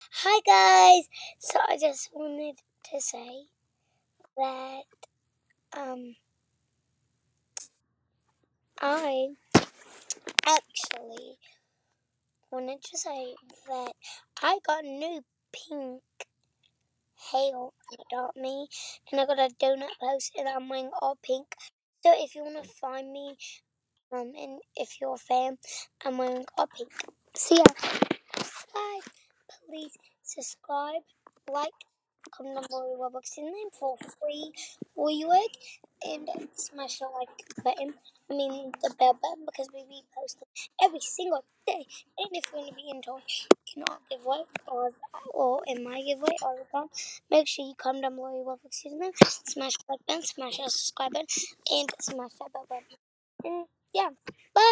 Hi guys. So I just wanted to say that um I actually wanted to say that I got new pink hair on me and I got a donut post and I'm wearing all pink. So if you wanna find me um and if you're a fan, I'm wearing all pink. See ya. Bye. Please subscribe, like, comment on my Roblox name for free rework and smash the like button. I mean the bell button because we repost it every single day. And if you want to be in toy in our giveaway or or in my giveaway all the time, make sure you comment on my Roblox username, smash the like button, smash the subscribe button, and smash that bell button. And yeah, bye.